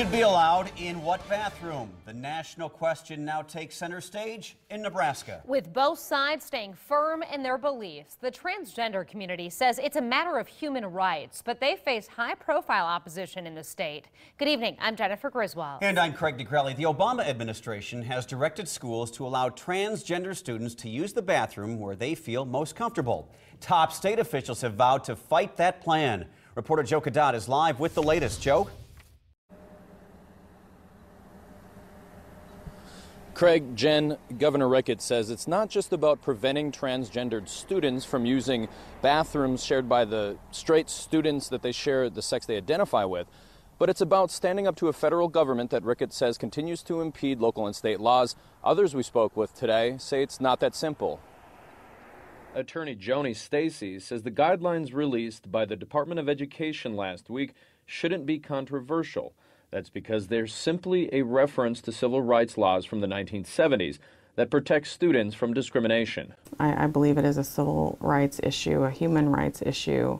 should be allowed in what bathroom? The national question now takes center stage in Nebraska. With both sides staying firm in their beliefs, the transgender community says it's a matter of human rights, but they face high profile opposition in the state. Good evening. I'm Jennifer Griswold. And I'm Craig Nigrelli. The Obama administration has directed schools to allow transgender students to use the bathroom where they feel most comfortable. Top state officials have vowed to fight that plan. Reporter Joe Cadot is live with the latest. Joe? Craig, Jen, Governor Ricketts says it's not just about preventing transgendered students from using bathrooms shared by the straight students that they share the sex they identify with, but it's about standing up to a federal government that Ricketts says continues to impede local and state laws. Others we spoke with today say it's not that simple. Attorney Joni Stacy says the guidelines released by the Department of Education last week shouldn't be controversial. That's because they're simply a reference to civil rights laws from the 1970s that protect students from discrimination. I, I, believe it is a civil rights issue, a human rights issue,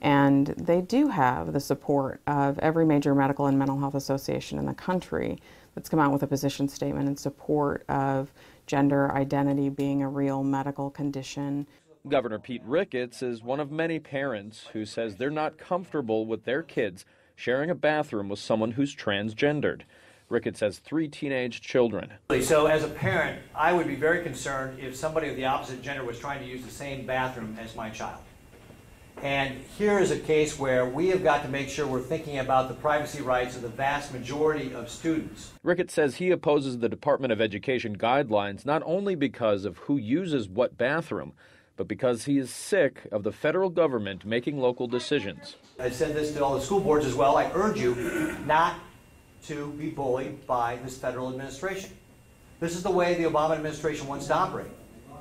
and they do have the support of every major medical and mental health association in the country that's come out with a position statement in support of gender identity being a real medical condition. Governor Pete Ricketts is one of many parents who says they're not comfortable with their kids sharing a bathroom with someone who's transgendered. Ricketts has three teenage children. So, as a parent, I would be very concerned if somebody of the opposite gender was trying to use the same bathroom as my child. And here is a case where we have got to make sure we're thinking about the privacy rights of the vast majority of students. Ricketts says he opposes the Department of Education guidelines not only because of who uses what bathroom, but because he is sick of the federal government making local decisions. I said this to all the school boards as well. I urge you not to be bullied by this federal administration. This is the way the Obama administration wants to operate.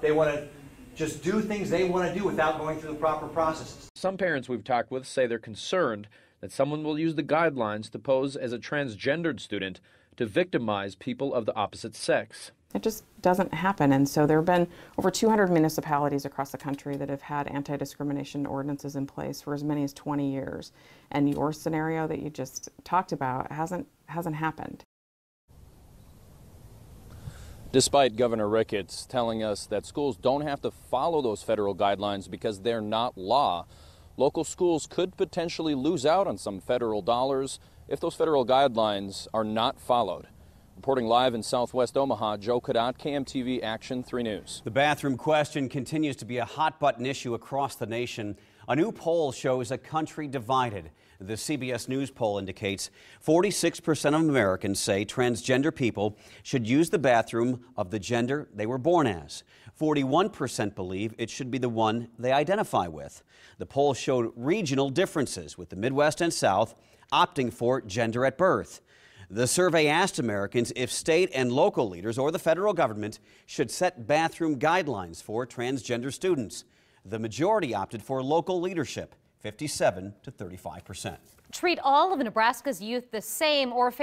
They want to just do things they want to do without going through the proper processes. Some parents we've talked with say they're concerned that someone will use the guidelines to pose as a transgendered student to victimize people of the opposite sex. It just doesn't happen. And so there have been over 200 municipalities across the country that have had anti discrimination ordinances in place for as many as 20 years. And your scenario that you just talked about hasn't, hasn't happened. Despite Governor Ricketts telling us that schools don't have to follow those federal guidelines because they're not law, local schools could potentially lose out on some federal dollars if those federal guidelines are not followed. Reporting live in southwest Omaha, Joe Cadot, KMTV Action 3 News. The bathroom question continues to be a hot button issue across the nation. A new poll shows a country divided. The CBS News poll indicates 46% of Americans say transgender people should use the bathroom of the gender they were born as. 41% believe it should be the one they identify with. The poll showed regional differences, with the Midwest and South opting for gender at birth. The survey asked Americans if state and local leaders or the federal government should set bathroom guidelines for transgender students. The majority opted for local leadership, 57 to 35 percent. Treat all of Nebraska's youth the same or